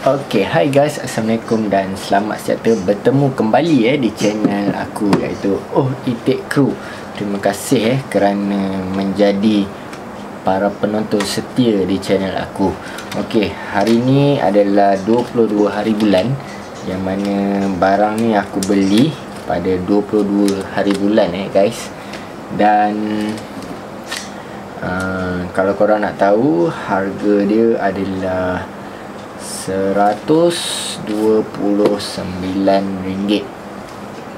Okay, hi guys, Assalamualaikum dan selamat sejahtera bertemu kembali eh di channel aku iaitu Oh Itik Crew. Terima kasih eh kerana menjadi para penonton setia di channel aku. Okay, hari ni adalah 22 hari bulan yang mana barang ni aku beli pada 22 hari bulan eh guys. Dan uh, kalau korang nak tahu harga dia adalah RM129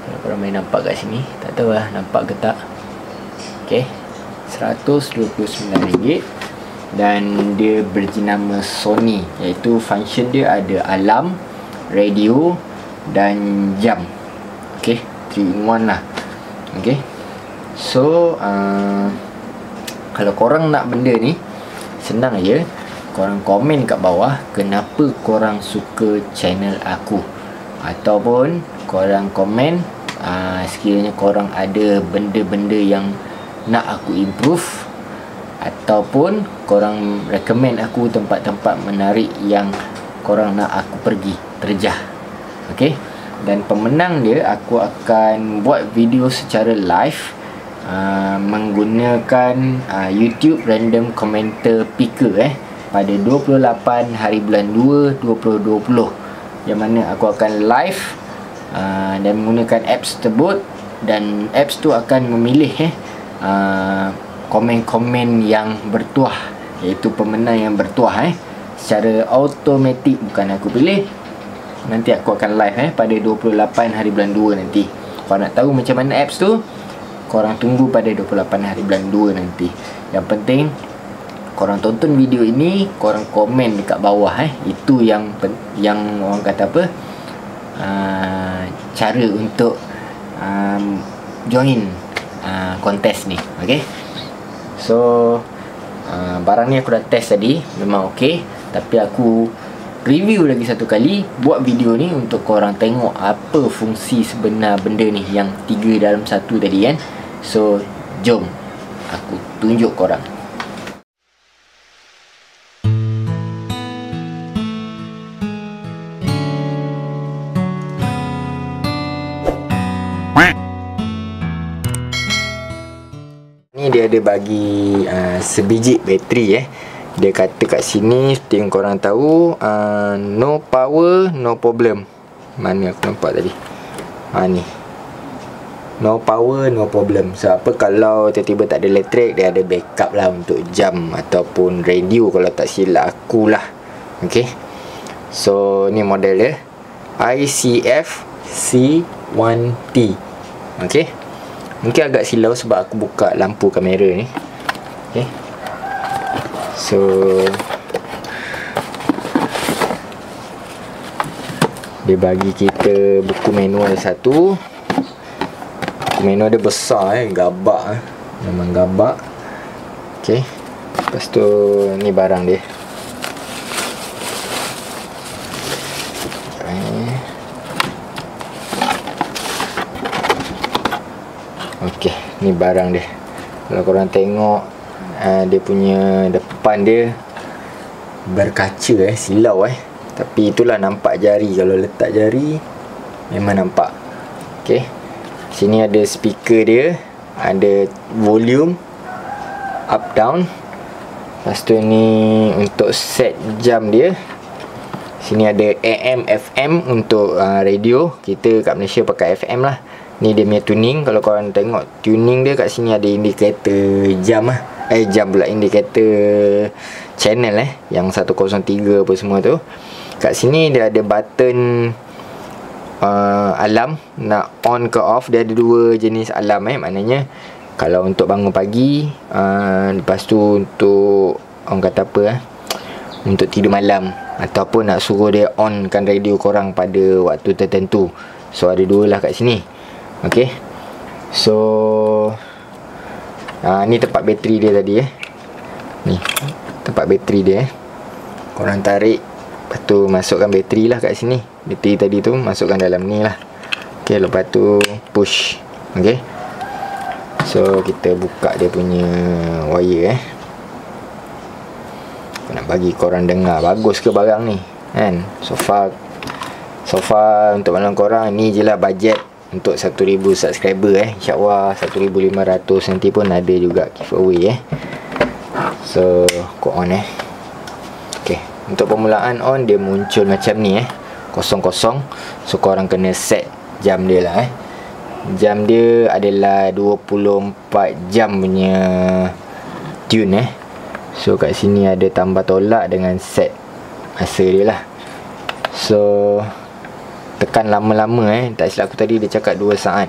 Kalau korang main nampak kat sini Tak tahu lah nampak ke tak. Okay RM129 Dan dia berjenama Sony Iaitu function dia ada alarm Radio Dan jam. Okay 3 in 1 lah. Okay So uh, Kalau korang nak benda ni Senang je korang komen kat bawah kenapa korang suka channel aku? Ataupun korang komen uh, sekiranya korang ada benda-benda yang nak aku improve ataupun korang recommend aku tempat-tempat menarik yang korang nak aku pergi terjah. Ok dan pemenang dia aku akan buat video secara live uh, menggunakan uh, YouTube random commenter picker eh pada 28 hari bulan 2 2020 yang mana aku akan live uh, dan menggunakan apps tersebut. Dan apps tu akan memilih eh uh, komen-komen yang bertuah iaitu pemenang yang bertuah eh. Secara automatik bukan aku pilih. Nanti aku akan live eh pada 28 hari bulan 2 nanti. Kalau nak tahu macam mana apps tu? Korang tunggu pada 28 hari bulan 2 nanti. Yang penting korang tonton video ini korang komen dekat bawah eh. Itu yang yang orang kata apa? Uh, cara untuk um, join uh, kontes ni okey? So uh, barang ni aku dah test tadi memang okey. Tapi aku review lagi satu kali buat video ni untuk korang tengok apa fungsi sebenar benda ni yang tiga dalam satu tadi kan? So jom aku tunjuk korang Ni dia ada bagi uh, sebiji bateri eh. Dia kata kat sini seperti yang korang tahu uh, no power no problem. Mana aku nampak tadi? Ha ni. No power no problem. So apa kalau tiba-tiba tak ada elektrik dia ada backup lah untuk jam ataupun radio kalau tak silap aku lah. Okey. So ni model dia. ICF C1T. Okey. Mungkin agak silau sebab aku buka lampu kamera ni. Okay. So Dia bagi kita buku manual satu. Buku manual dia besar eh Gabak eh. Memang gabak. Okay. Lepas tu ni barang dia Okey, ni barang dia. Kalau korang tengok uh, dia punya depan dia berkaca eh, silau eh. Tapi itulah nampak jari kalau letak jari memang nampak. Okey. Sini ada speaker dia, ada volume up down. Lepas tu ni untuk set jam dia. Sini ada AM FM untuk uh, radio. Kita kat Malaysia pakai FM lah. Ni dia punya tuning Kalau korang tengok tuning dia kat sini ada indikator jam lah Eh jam pula indikator channel eh Yang 103 apa semua tu. Kat sini dia ada button uh, alarm. Nak on ke off Dia ada dua jenis alarm eh Maknanya Kalau untuk bangun pagi uh, Lepas tu untuk Orang kata apa eh Untuk tidur malam Ataupun nak suruh dia on kan radio korang pada waktu tertentu. So ada dua lah kat sini Okey. So ah ni tempat bateri dia tadi eh. Ni tempat bateri dia eh. Korang tarik lepas tu masukkan bateri lah kat sini. Bateri tadi tu masukkan dalam ni lah. Okey, lepas tu push. Okey. So kita buka dia punya wire eh. Aku nak bagi korang dengar bagus ke barang ni. kan so far so far untuk malam korang ni je lah bajet untuk 1000 subscriber eh. Insyaallah 1500 nanti pun ada juga giveaway eh. So kau on eh. Ok untuk permulaan on dia muncul macam ni eh. Kosong-kosong. So korang kena set jam dia lah eh. Jam dia adalah 24 jam punya tune eh. So kat sini ada tambah tolak dengan set masa dia lah. So tekan lama-lama eh. Tak silap aku tadi dia cakap 2 saat.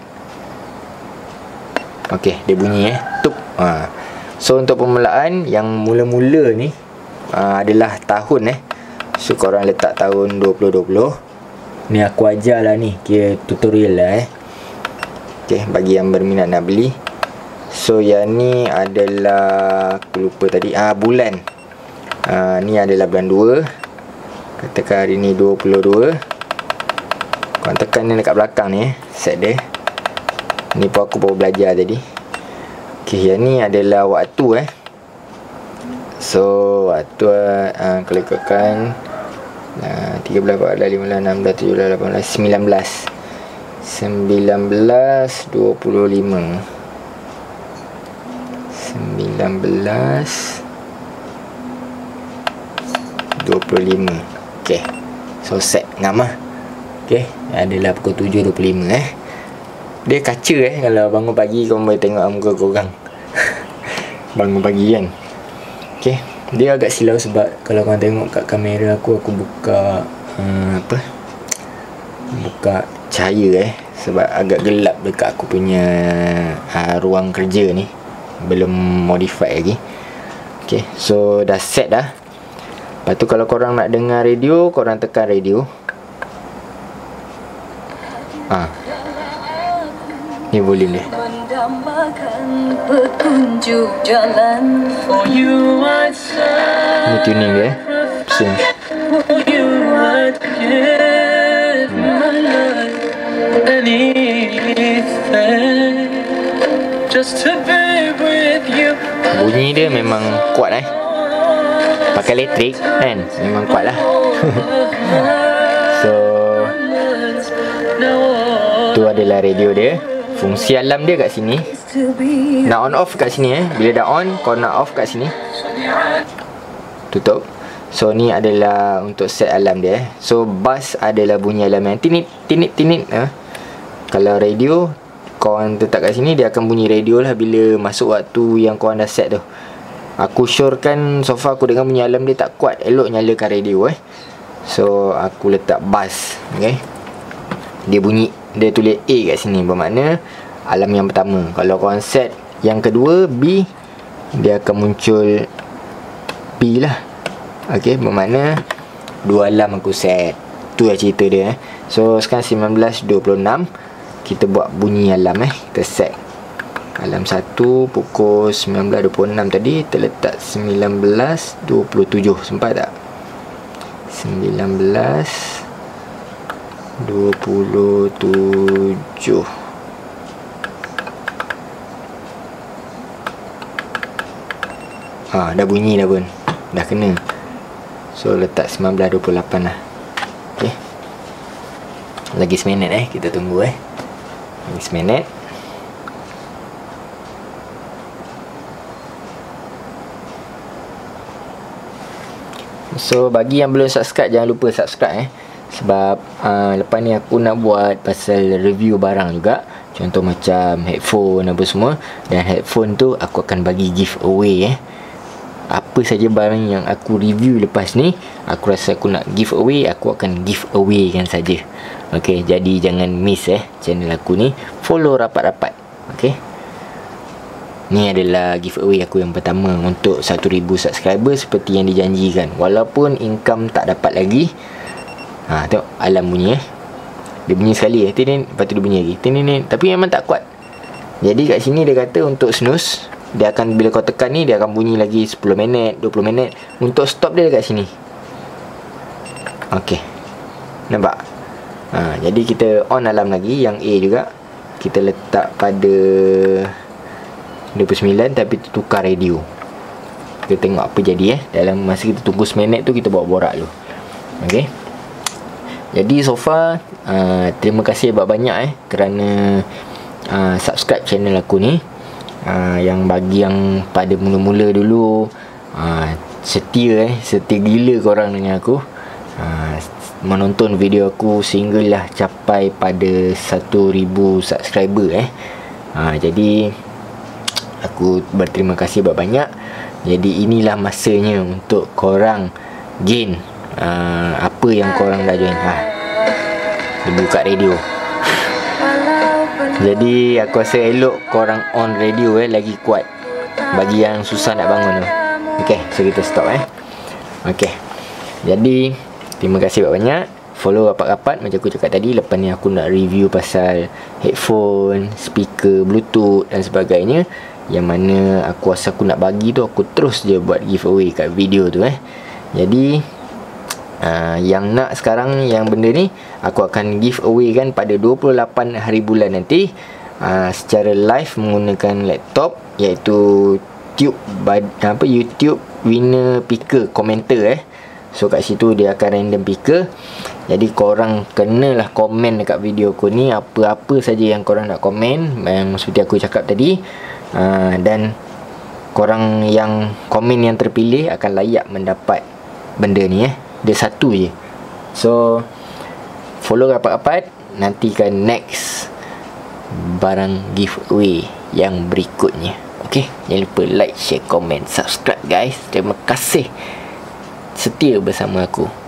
Ok dia bunyi eh. Tup. Ha. so untuk permulaan yang mula-mula ni uh, adalah tahun eh. So korang letak tahun 2020 ni aku ajar lah ni kira tutorial lah eh. Ok bagi yang berminat nak beli. So yang ni adalah aku lupa tadi. Ah bulan. Uh, ni adalah bulan 2 katakan hari ni 22 korang tekan ni dekat belakang ni eh set dia. Ni pun aku baru belajar tadi. Ok yang ni adalah waktu eh. So waktu uh, kalau ikutkan uh, 13, 14, 15, 16, 17, 18, 19 19, 25 19 25 Okay So set ngam lah Okay Adalah pukul 7.25 eh? Dia kaca eh? Kalau bangun pagi Kau boleh tengok muka korang. Bangun pagi kan? Okay Dia agak silau sebab Kalau kau tengok kat kamera aku Aku buka uh, Apa? Buka cahaya eh? Sebab agak gelap dekat aku punya uh, Ruang kerja ni. Belum modify lagi. Okay So dah set dah. Lepas tu kalau korang nak dengar radio Korang tekan radio ha. Ni volume dia Ni tuning dia Sing Bunyi dia memang kuat eh? Pakai elektrik kan? Memang kuat lah. So tu adalah radio dia. Fungsi alarm dia kat sini. Nak on off kat sini eh. Bila dah on kau nak off kat sini. Tutup. So ni adalah untuk set alarm dia eh. So bass adalah bunyi alarm yang tinit tinit tinit eh. kalau radio kau letak kat sini dia akan bunyi radio lah bila masuk waktu yang kau dah set tu. Aku syorkan sofa aku dengan bunyi alarm dia tak kuat. Elok nyalakan radio eh. So aku letak bass Okay Dia bunyi Dia tulis A kat sini Bermakna Alarm yang pertama. Kalau korang set Yang kedua B Dia akan muncul B lah. Okay Bermakna Dua alarm aku set. Tu lah cerita dia eh. So sekarang 19.26 Kita buat bunyi alarm eh. Kita set. Alam 1 pukul 19.26 tadi terletak 19.27 sempat tak? 19.27 Ha, dah bunyi dah pun. Dah kena. So letak 19.28 lah. Okay Lagi seminit eh. Kita tunggu eh. Lagi seminit. So bagi yang belum subscribe Jangan lupa subscribe eh Sebab uh, Lepas ni aku nak buat Pasal review barang juga Contoh macam Headphone apa semua Dan headphone tu Aku akan bagi giveaway eh apa saja barang yang aku review lepas ni Aku rasa aku nak give away Aku akan give away kan saja. Okay jadi jangan miss eh Channel aku ni Follow rapat-rapat Okay Ni adalah giveaway aku yang pertama untuk 1000 subscriber seperti yang dijanjikan. Walaupun income tak dapat lagi. Ha tengok alam bunyi eh. Dia bunyi sekali eh. Tini lepas tu dia bunyi lagi. Tini ni tapi memang tak kuat. Jadi kat sini dia kata untuk snooze dia akan bila kau tekan ni dia akan bunyi lagi 10 minit, 20 minit. Untuk stop dia dekat sini. Okey. Nampak? Ha, jadi kita on alam lagi yang A juga. Kita letak pada 29 tapi tukar radio kita tengok apa jadi eh dalam masa kita tunggu seminit tu kita bawa borak dulu Okay Jadi so far uh, Terima kasih banyak-banyak eh Kerana uh, Subscribe channel aku ni. Uh, Yang bagi yang Pada mula-mula dulu uh, Setia eh Setia gila korang dengan aku. Uh, Menonton video aku Sehinggalah capai pada 1000 subscriber eh. Uh, Jadi Aku berterima kasih banyak-banyak. Jadi inilah masanya Untuk korang Gain uh, Apa yang korang dah join? Ha. Dia buka radio. Jadi aku rasa elok Korang on radio eh Lagi kuat. Bagi yang susah nak bangun tu. Okay So kita stop eh. Okay Jadi Terima kasih banyak. Follow rapat-rapat macam aku cakap tadi. Lepas ni aku nak review pasal headphone speaker bluetooth dan sebagainya. Yang mana aku rasa aku nak bagi tu aku terus je buat giveaway kat video tu eh. Jadi uh, yang nak sekarang yang benda ni aku akan giveaway kan pada 28 hari bulan nanti. Uh, secara live menggunakan laptop iaitu tube apa YouTube winner picker komentar eh. So kat situ dia akan random picker Jadi korang kenalah komen dekat video aku ni Apa-apa saja yang korang nak komen Yang seperti aku cakap tadi. Uh, Dan korang yang komen yang terpilih Akan layak mendapat benda ni eh Dia satu je. So Follow rapat-rapat Nantikan next Barang giveaway yang berikutnya. Okay Jangan lupa like, share, komen, subscribe guys. Terima kasih. Setia bersama aku